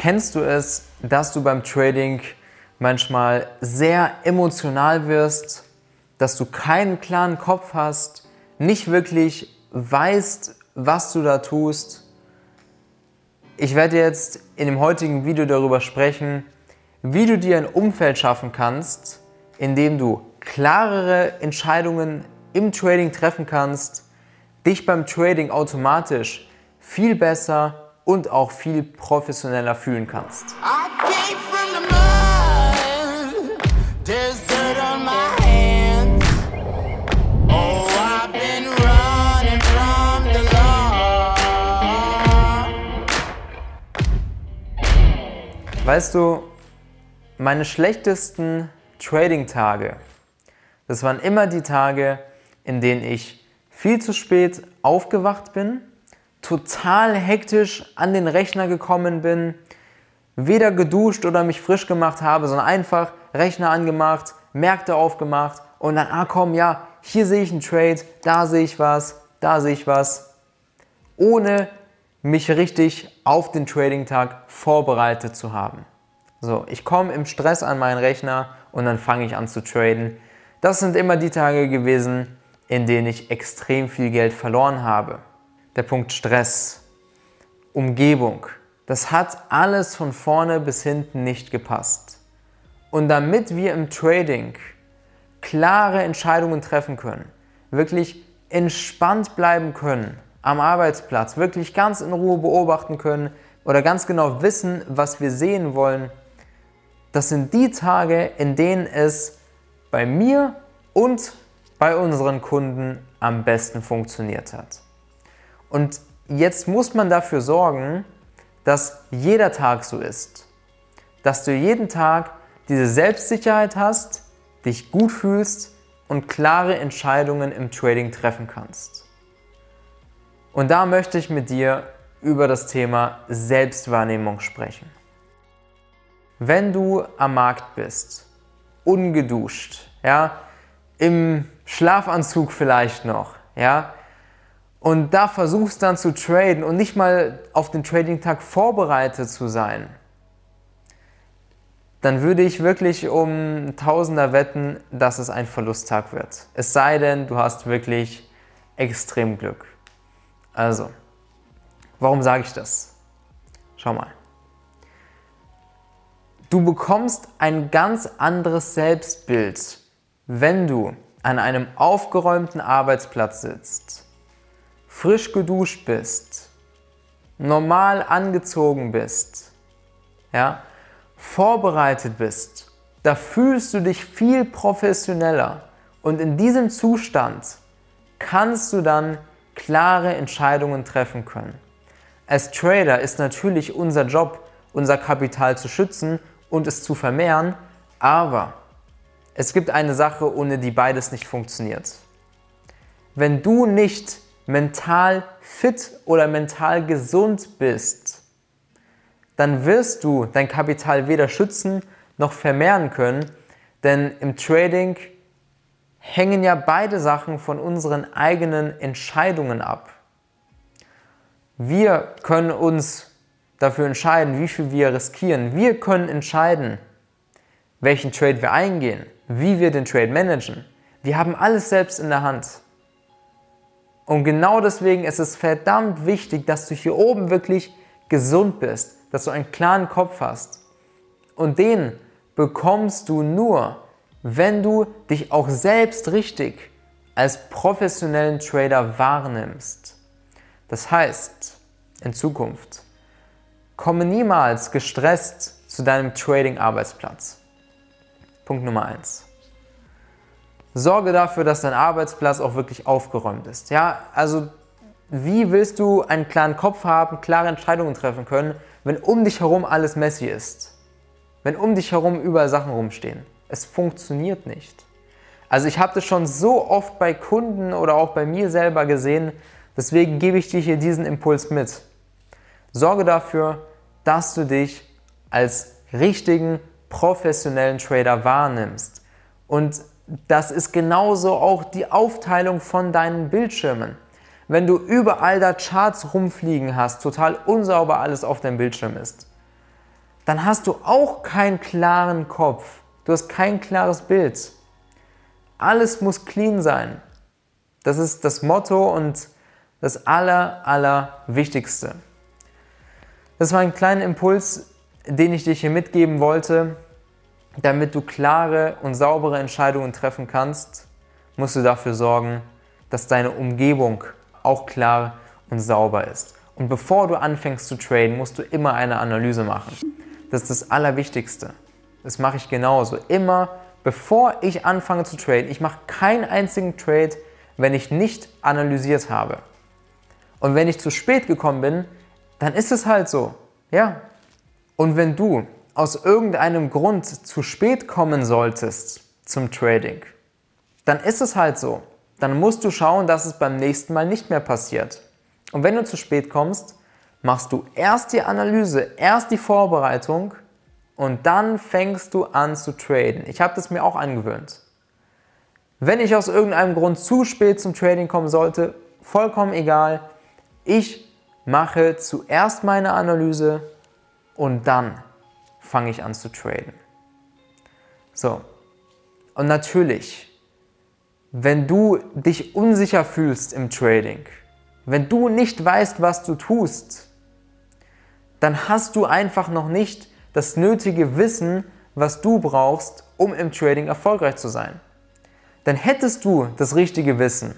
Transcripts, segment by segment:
Kennst du es, dass du beim Trading manchmal sehr emotional wirst, dass du keinen klaren Kopf hast, nicht wirklich weißt, was du da tust? Ich werde jetzt in dem heutigen Video darüber sprechen, wie du dir ein Umfeld schaffen kannst, in dem du klarere Entscheidungen im Trading treffen kannst, dich beim Trading automatisch viel besser und auch viel professioneller fühlen kannst. Oh, weißt du, meine schlechtesten Trading-Tage, das waren immer die Tage, in denen ich viel zu spät aufgewacht bin, total hektisch an den Rechner gekommen bin, weder geduscht oder mich frisch gemacht habe, sondern einfach Rechner angemacht, Märkte aufgemacht und dann, ah komm, ja, hier sehe ich einen Trade, da sehe ich was, da sehe ich was, ohne mich richtig auf den Trading-Tag vorbereitet zu haben. So, ich komme im Stress an meinen Rechner und dann fange ich an zu traden. Das sind immer die Tage gewesen, in denen ich extrem viel Geld verloren habe. Der Punkt Stress, Umgebung, das hat alles von vorne bis hinten nicht gepasst. Und damit wir im Trading klare Entscheidungen treffen können, wirklich entspannt bleiben können am Arbeitsplatz, wirklich ganz in Ruhe beobachten können oder ganz genau wissen, was wir sehen wollen, das sind die Tage, in denen es bei mir und bei unseren Kunden am besten funktioniert hat. Und jetzt muss man dafür sorgen, dass jeder Tag so ist. Dass du jeden Tag diese Selbstsicherheit hast, dich gut fühlst und klare Entscheidungen im Trading treffen kannst. Und da möchte ich mit dir über das Thema Selbstwahrnehmung sprechen. Wenn du am Markt bist, ungeduscht, ja, im Schlafanzug vielleicht noch, ja, und da versuchst dann zu traden und nicht mal auf den Trading-Tag vorbereitet zu sein, dann würde ich wirklich um Tausender wetten, dass es ein Verlusttag wird. Es sei denn, du hast wirklich extrem Glück. Also, warum sage ich das? Schau mal. Du bekommst ein ganz anderes Selbstbild, wenn du an einem aufgeräumten Arbeitsplatz sitzt, frisch geduscht bist, normal angezogen bist, ja, vorbereitet bist. Da fühlst du dich viel professioneller und in diesem Zustand kannst du dann klare Entscheidungen treffen können. Als Trader ist natürlich unser Job, unser Kapital zu schützen und es zu vermehren, aber es gibt eine Sache, ohne die beides nicht funktioniert. Wenn du nicht mental fit oder mental gesund bist, dann wirst du dein Kapital weder schützen noch vermehren können, denn im Trading hängen ja beide Sachen von unseren eigenen Entscheidungen ab. Wir können uns dafür entscheiden, wie viel wir riskieren. Wir können entscheiden, welchen Trade wir eingehen, wie wir den Trade managen. Wir haben alles selbst in der Hand. Und genau deswegen ist es verdammt wichtig, dass du hier oben wirklich gesund bist, dass du einen klaren Kopf hast. Und den bekommst du nur, wenn du dich auch selbst richtig als professionellen Trader wahrnimmst. Das heißt, in Zukunft, Komme niemals gestresst zu deinem Trading-Arbeitsplatz. Punkt Nummer 1. Sorge dafür, dass dein Arbeitsplatz auch wirklich aufgeräumt ist. Ja, also wie willst du einen klaren Kopf haben, klare Entscheidungen treffen können, wenn um dich herum alles messy ist? Wenn um dich herum überall Sachen rumstehen? Es funktioniert nicht. Also ich habe das schon so oft bei Kunden oder auch bei mir selber gesehen, deswegen gebe ich dir hier diesen Impuls mit. Sorge dafür, dass du dich als richtigen professionellen Trader wahrnimmst. Und das ist genauso auch die Aufteilung von deinen Bildschirmen. Wenn du überall da Charts rumfliegen hast, total unsauber alles auf deinem Bildschirm ist, dann hast du auch keinen klaren Kopf. Du hast kein klares Bild. Alles muss clean sein. Das ist das Motto und das Aller, Allerwichtigste. Das war ein kleiner Impuls, den ich dir hier mitgeben wollte. Damit du klare und saubere Entscheidungen treffen kannst, musst du dafür sorgen, dass deine Umgebung auch klar und sauber ist. Und bevor du anfängst zu traden, musst du immer eine Analyse machen. Das ist das Allerwichtigste. Das mache ich genauso. Immer bevor ich anfange zu traden, ich mache keinen einzigen Trade, wenn ich nicht analysiert habe. Und wenn ich zu spät gekommen bin, dann ist es halt so. Ja. Und wenn du aus irgendeinem Grund zu spät kommen solltest zum Trading, dann ist es halt so. Dann musst du schauen, dass es beim nächsten Mal nicht mehr passiert. Und wenn du zu spät kommst, machst du erst die Analyse, erst die Vorbereitung und dann fängst du an zu traden. Ich habe das mir auch angewöhnt. Wenn ich aus irgendeinem Grund zu spät zum Trading kommen sollte, vollkommen egal. Ich mache zuerst meine Analyse und dann fange ich an zu traden. So. Und natürlich, wenn du dich unsicher fühlst im Trading, wenn du nicht weißt, was du tust, dann hast du einfach noch nicht das nötige Wissen, was du brauchst, um im Trading erfolgreich zu sein. Denn hättest du das richtige Wissen,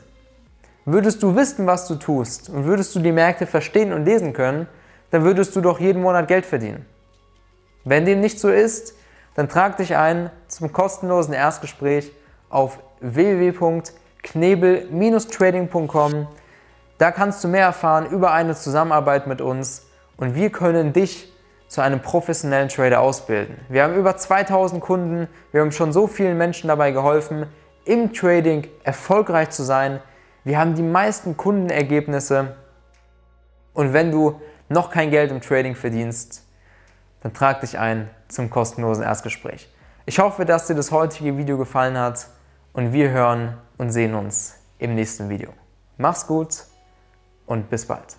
würdest du wissen, was du tust und würdest du die Märkte verstehen und lesen können, dann würdest du doch jeden Monat Geld verdienen. Wenn dem nicht so ist, dann trag dich ein zum kostenlosen Erstgespräch auf www.knebel-trading.com. Da kannst du mehr erfahren über eine Zusammenarbeit mit uns und wir können dich zu einem professionellen Trader ausbilden. Wir haben über 2000 Kunden, wir haben schon so vielen Menschen dabei geholfen, im Trading erfolgreich zu sein. Wir haben die meisten Kundenergebnisse und wenn du noch kein Geld im Trading verdienst, dann trag dich ein zum kostenlosen Erstgespräch. Ich hoffe, dass dir das heutige Video gefallen hat und wir hören und sehen uns im nächsten Video. Mach's gut und bis bald.